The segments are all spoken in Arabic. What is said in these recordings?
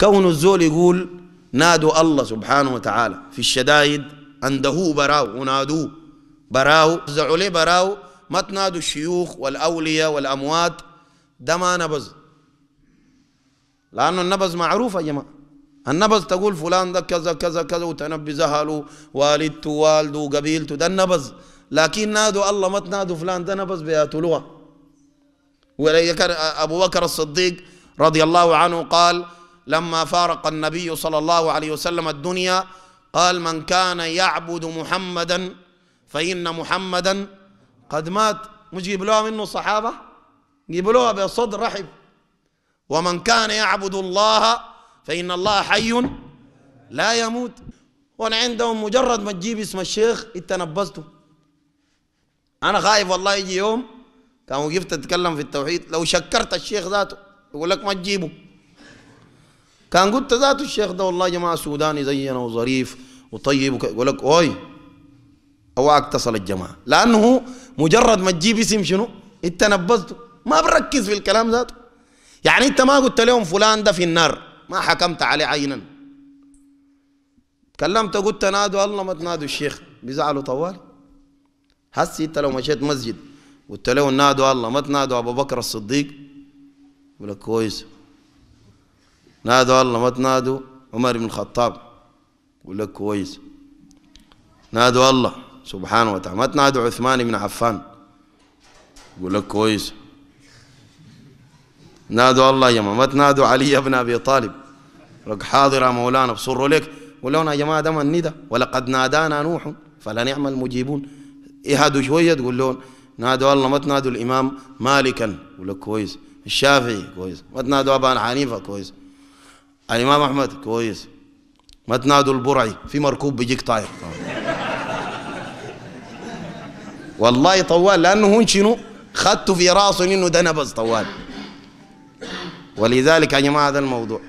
كون الزول يقول نادوا الله سبحانه وتعالى في الشدائد عنده براو ونادوه براو زعوا ليه براو؟ ما تنادوا الشيوخ والأولياء والأموات ده ما نبز. لأنه النبز معروف يا جماعة. النبز تقول فلان ده كذا كذا كذا وتنبي أهله والدته والده قبيلته ده النبز. لكن نادوا الله ما تنادوا فلان ده نبز بياتوا لغة وكان أبو بكر الصديق رضي الله عنه قال لما فارق النبي صلى الله عليه وسلم الدنيا قال من كان يعبد محمدا فإن محمدا قد مات. مش جيبلوها منه الصحابة جيبلوها بصدر رحب ومن كان يعبد الله فإن الله حي لا يموت. وأنا عندهم مجرد ما تجيب اسم الشيخ انت أنا خايف والله يجي يوم كان وقفت تتكلم في التوحيد لو شكرت الشيخ ذاته يقول لك ما تجيبه. كان قلت ذاته الشيخ ده والله يا جماعة سوداني زينا وظريف وطيب يقول لك أوي. اوعك تصل الجماعة. لأنه مجرد ما تجيب اسم شنو؟ أنت نبذته. ما بركز في الكلام ذاته. يعني أنت ما قلت لهم فلان ده في النار. ما حكمت عليه عينا. كلمت قلت نادوا الله ما تنادوا الشيخ. بيزعلوا طوال. هسي أنت لو مشيت مسجد قلت له نادوا الله ما تنادوا أبو بكر الصديق. يقول لك كويس. نادوا الله ما تنادوا؟ عمر بن الخطاب. يقول لك كويس. نادوا الله سبحانه وتعالى. ما تنادوا عثمان بن عفان. يقول لك كويس. نادوا الله يا جماعة. ما تنادوا علي بن أبي طالب. لك حاضر يا مولانا بصروا لك. قول يا جماعة ده من ولقد نادانا نوح فلنعم المجيبون. يهدوا شوية تقول لهم نادوا الله. ما تنادوا الإمام مالكا. يقول لك كويس. الشافعي كويس. ما تنادوا أبا حنيفه كويس. الإمام أحمد كويس. ما تنادوا البرعي في مركوب بيجيك طاير. والله طوال لأنه هون شنو؟ خدته في راسه انه ده نبز طوال. ولذلك يا جماعة هذا الموضوع.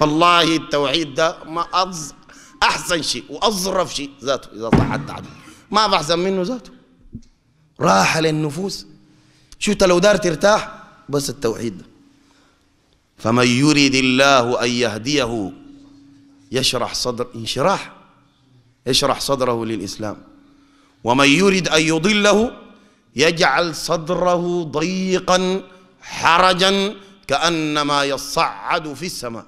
والله التوحيد ده ما أز أحسن شيء وأظرف شيء ذاته إذا صح التعبير. ما بحسن منه ذاته. راحة للنفوس. شفت لو دار ترتاح بس التوحيد ده. فمن يريد الله أن يهديه يشرح صدر انشراح يشرح صدره للإسلام. ومن يريد أن يضله يجعل صدره ضيقا حرجا كأنما يصعد في السماء.